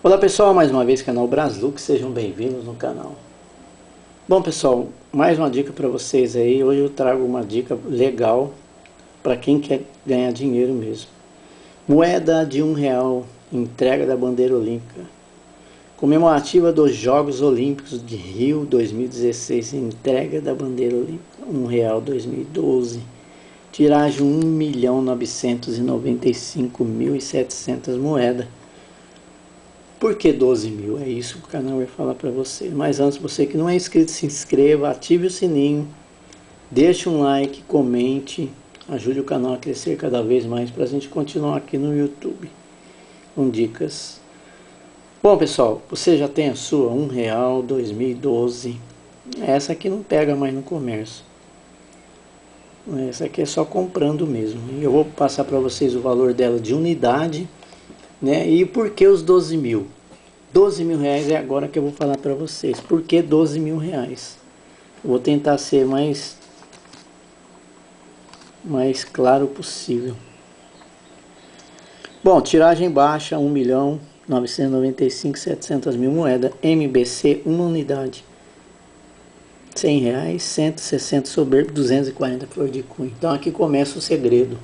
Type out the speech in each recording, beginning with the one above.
Olá pessoal, mais uma vez canal Braslux, sejam bem-vindos no canal. Bom pessoal, mais uma dica para vocês aí, hoje eu trago uma dica legal para quem quer ganhar dinheiro mesmo. Moeda de um real, entrega da bandeira olímpica. Comemorativa dos Jogos Olímpicos de Rio 2016, entrega da bandeira olímpica, um real 2012. Tiragem 1.995.700 moedas por que 12 mil? É isso que o canal vai falar para você. Mas antes, você que não é inscrito, se inscreva, ative o sininho, deixe um like, comente, ajude o canal a crescer cada vez mais para a gente continuar aqui no YouTube com dicas. Bom pessoal, você já tem a sua um real 2012. Essa aqui não pega mais no comércio. Essa aqui é só comprando mesmo. Eu vou passar para vocês o valor dela de unidade né? E por que os 12 mil? 12 mil reais é agora que eu vou falar para vocês. Por que 12 mil reais? vou tentar ser mais, mais claro possível. Bom, tiragem baixa, 1 milhão 995 700 mil moedas, MBC, uma unidade. 100 reais, 160 soberbo, 240 flor de cunha. Então aqui começa o segredo.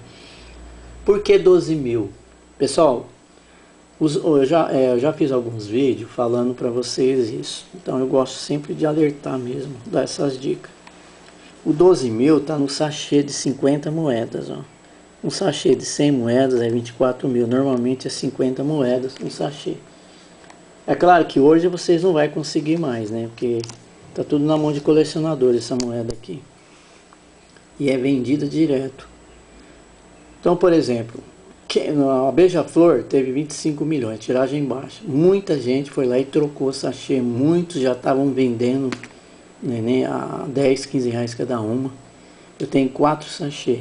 Por que 12 mil? Pessoal, eu, já, é, eu já fiz alguns vídeos falando para vocês isso. Então eu gosto sempre de alertar mesmo, dar essas dicas. O 12 mil está no sachê de 50 moedas. Ó. Um sachê de 100 moedas é 24 mil. Normalmente é 50 moedas um sachê. É claro que hoje vocês não vão conseguir mais, né? Porque tá tudo na mão de colecionador essa moeda aqui. E é vendida direto. Então, por exemplo, a Beija-Flor teve 25 milhões, tiragem baixa. Muita gente foi lá e trocou sachê. Muitos já estavam vendendo né, né, a 10, 15 reais cada uma. Eu tenho quatro sachê.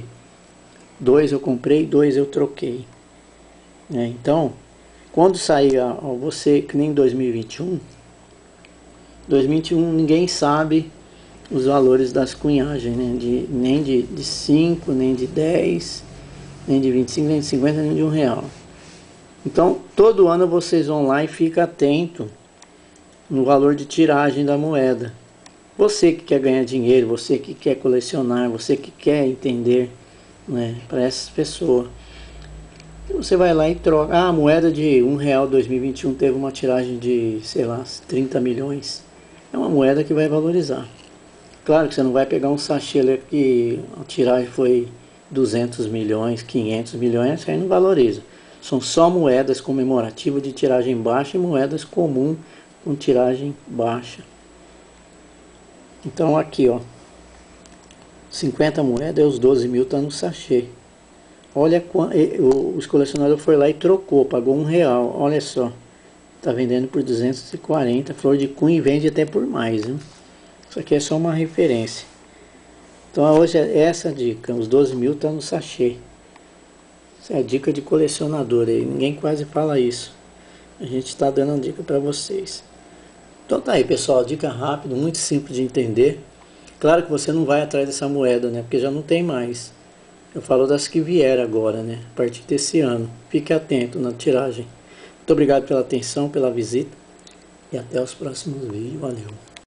Dois eu comprei, dois eu troquei. Né, então, quando sair a você, que nem 2021, 2021 ninguém sabe os valores das cunhagens, né, de, nem de 5, nem de 10 nem de 25, nem de 50, nem de um real. Então, todo ano vocês vão lá e fica atento no valor de tiragem da moeda. Você que quer ganhar dinheiro, você que quer colecionar, você que quer entender né, para essas pessoas. Você vai lá e troca. Ah, a moeda de um real 2021 teve uma tiragem de, sei lá, 30 milhões. É uma moeda que vai valorizar. Claro que você não vai pegar um sachê que a tiragem foi 200 milhões, 500 milhões, isso aí não valoriza. São só moedas comemorativas de tiragem baixa e moedas comum com tiragem baixa. Então aqui, ó, 50 moedas os 12 mil tá no sachê. Olha, os colecionador foi lá e trocou, pagou um real, olha só. Está vendendo por 240, flor de cunha e vende até por mais? Isso aqui é só uma referência. Então hoje é essa dica, os 12 mil estão no sachê. Essa é a dica de colecionador aí, ninguém quase fala isso. A gente está dando uma dica para vocês. Então tá aí pessoal, dica rápida, muito simples de entender. Claro que você não vai atrás dessa moeda, né? Porque já não tem mais. Eu falo das que vieram agora, né? A partir desse ano. Fique atento na tiragem. Muito obrigado pela atenção, pela visita. E até os próximos vídeos. Valeu.